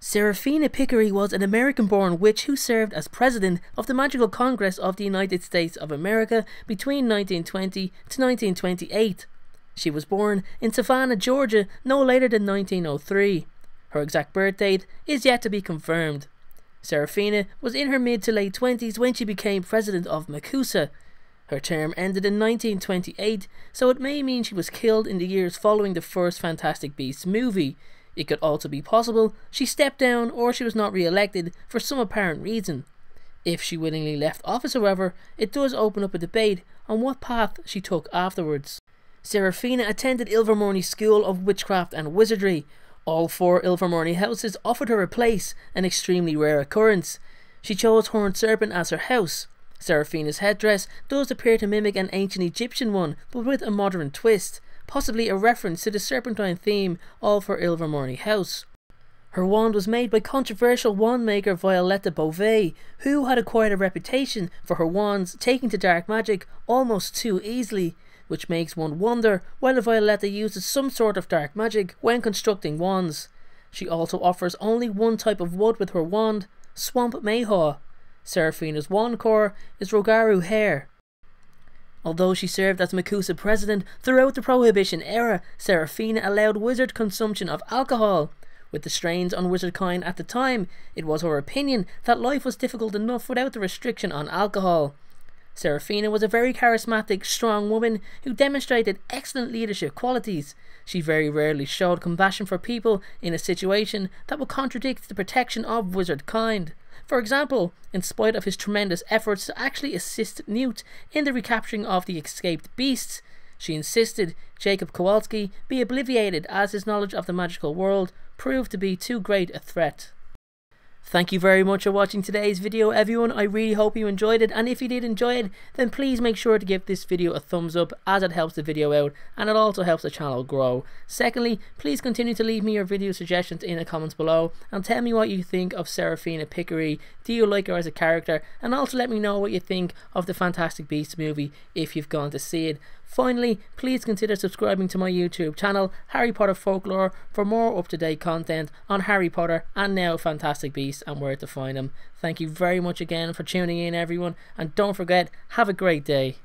Seraphina Picquery was an American born witch who served as president of the Magical Congress of the United States of America between 1920 to 1928. She was born in Savannah, Georgia, no later than 1903. Her exact birth date is yet to be confirmed. Seraphina was in her mid to late 20s when she became president of MACUSA. Her term ended in 1928, so it may mean she was killed in the years following the first Fantastic Beasts movie, it could also be possible she stepped down or she was not re elected for some apparent reason. If she willingly left office, however, it does open up a debate on what path she took afterwards. Seraphina attended Ilvermorny School of Witchcraft and Wizardry. All four Ilvermorny houses offered her a place, an extremely rare occurrence. She chose Horned Serpent as her house. Seraphina's headdress does appear to mimic an ancient Egyptian one, but with a modern twist possibly a reference to the Serpentine theme of her Ilvermorny house. Her wand was made by controversial wand maker Violetta Beauvais, who had acquired a reputation for her wands taking to dark magic almost too easily, which makes one wonder whether Violetta uses some sort of dark magic when constructing wands. She also offers only one type of wood with her wand, Swamp Mayhaw. Seraphina's wand core is Rougarou hair. Although she served as MACUSA president throughout the Prohibition era, Seraphina allowed wizard consumption of alcohol. With the strains on wizard kind at the time, it was her opinion that life was difficult enough without the restriction on alcohol. Seraphina was a very charismatic, strong woman who demonstrated excellent leadership qualities. She very rarely showed compassion for people in a situation that would contradict the protection of wizard kind. For example, in spite of his tremendous efforts to actually assist Newt in the recapturing of the escaped beasts, she insisted Jacob Kowalski be obliviated as his knowledge of the magical world proved to be too great a threat. Thank you very much for watching today's video everyone, I really hope you enjoyed it and if you did enjoy it then please make sure to give this video a thumbs up as it helps the video out and it also helps the channel grow. Secondly, please continue to leave me your video suggestions in the comments below and tell me what you think of Seraphina Picquery, do you like her as a character and also let me know what you think of the Fantastic Beasts movie if you've gone to see it. Finally, please consider subscribing to my YouTube channel, Harry Potter Folklore, for more up to date content on Harry Potter and now Fantastic Beasts and where to find them. Thank you very much again for tuning in, everyone, and don't forget, have a great day.